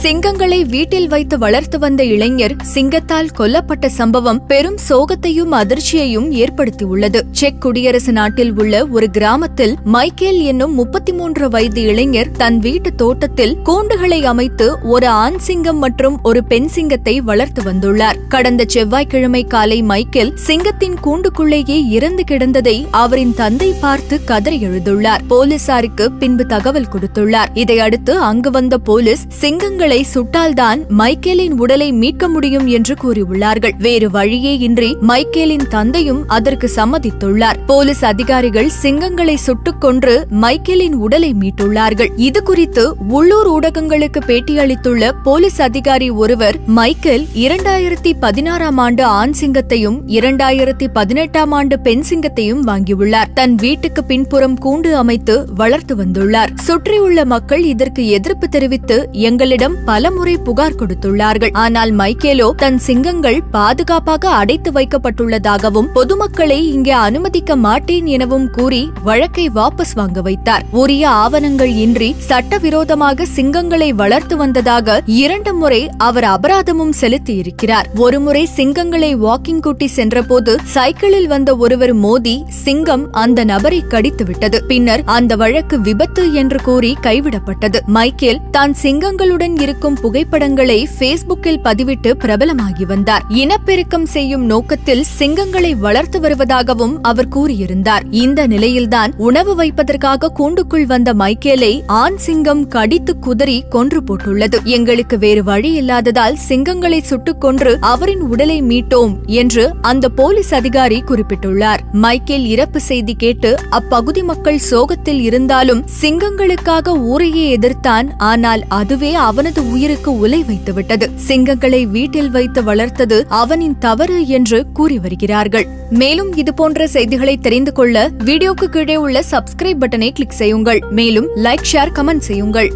சிங்கங்களை வீட்டில் வைத்து வளர்த்து வந்த இளைஞர் சிங்கத்தால் கொல்லப்பட்ட சம்பவம் பெரும் சோகத்தையும் அதிர்ச்சியையும் ஏற்படுத்தியுள்ளது. செக் குடியரசு நாட்டில் உள்ள ஒரு கிராமத்தில் மைக்கேல் என்னும் முப்பத்தி மூன்று வயது இளைஞர் தன் வீட்டு தோட்டத்தில் கூண்டுகளை அமைத்து ஒரு ஆண் சிங்கம் மற்றும் ஒரு பெண் சிங்கத்தை வளர்த்து வந்துள்ளார். கடந்த செவ்வாய்க்கிழமை காலை மைக்கேல் சிங்கத்தின் கூண்டுக்குள்ளேயே இறந்து கிடந்ததை அவரின் தந்தை பார்த்து கதறி எழுதுள்ளார். போலீசாருக்கு பின்பு தகவல் கொடுத்துள்ளார். இதையடுத்து அங்கு வந்த போலீஸ் சிங்கங்கள் சுட்டால்தான் மைக்கேலின் உடலை மீட்க முடியும் என்று கூறியுள்ளார்கள். வேறு வழியே இன்றி மைக்கேலின் தந்தையும் அதற்கு சம்மதித்துள்ளார். போலீஸ் அதிகாரிகள் சிங்கங்களை சுட்டுக் கொன்று மைக்கேலின் உடலை மீட்டுள்ளார்கள். இது குறித்து உள்ளூர் ஊடகங்களுக்கு பேட்டியளித்துள்ள போலீஸ் அதிகாரி ஒருவர் மைக்கேல் இரண்டாயிரத்தி பதினாறாம் ஆண்டு ஆண் சிங்கத்தையும் இரண்டாயிரத்தி பதினெட்டாம் ஆண்டு பெண் சிங்கத்தையும் வாங்கியுள்ளார். தன் வீட்டுக்கு பின்புறம் கூண்டு அமைத்து வளர்த்து வந்துள்ளார். சுற்றியுள்ள மக்கள் இதற்கு எதிர்ப்பு தெரிவித்து எங்களிடம் பலமுறை புகார் கொடுத்துள்ளார்கள். ஆனால் மைக்கேலோ தன் சிங்கங்கள் பாதுகாப்பாக அடைத்து வைக்கப்பட்டுள்ளதாகவும் பொதுமக்களை இங்கே அனுமதிக்க மாட்டேன் எனவும் கூறி வழக்கை வாபஸ் வாங்க வைத்தார். உரிய ஆவணங்கள் இன்றி சட்டவிரோதமாக சிங்கங்களை வளர்த்து வந்ததாக இரண்டு முறை அவர் அபராதமும் செலுத்தியிருக்கிறார். ஒருமுறை சிங்கங்களை வாக்கிங் கூட்டி சென்றபோது சைக்கிளில் வந்த ஒருவர் மோதி சிங்கம் அந்த நபரை கடித்துவிட்டது பின்னர் அந்த வழக்கு விபத்து என்று கூறி கைவிடப்பட்டது. மைக்கேல் தான் சிங்கங்களுடன் இருக்கும் புகைப்படங்களை பேஸ்புக்கில் பதிவிட்டு பிரபலமாகி வந்தார். இனப்பெருக்கம் செய்யும் நோக்கத்தில் சிங்கங்களை வளர்த்து வருவதாகவும் அவர் கூறியிருந்தார். இந்த நிலையில்தான் உணவு வைப்பதற்காக கூண்டுக்குள் வந்த மைக்கேலை ஆண் சிங்கம் கடித்து குதறி கொன்று போட்டுள்ளது. எங்களுக்கு வேறு வழி இல்லாததால் சிங்கங்களை சுட்டுக் கொன்று அவரின் உடலை மீட்டோம் என்று அந்த போலீஸ் அதிகாரி குறிப்பிட்டுள்ளார். மைக்கேல் இறப்பு செய்தி கேட்டு அப்பகுதி மக்கள் சோகத்தில் இருந்தாலும் சிங்கங்களுக்காக ஊரையே எதிர்த்தான். ஆனால் அதுவே அவனது உயிருக்கு உலை வைத்துவிட்டது. சிங்கங்களை வீட்டில் வைத்து வளர்த்தது அவனின் தவறு என்று கூறி வருகிறார்கள். மேலும் இதுபோன்ற செய்திகளை தெரிந்து கொள்ள வீடியோக்கு கீழே உள்ள சப்ஸ்கிரைப் பட்டனை கிளிக் செய்யுங்கள். மேலும் லைக் ஷேர் கமெண்ட் செய்யுங்கள்.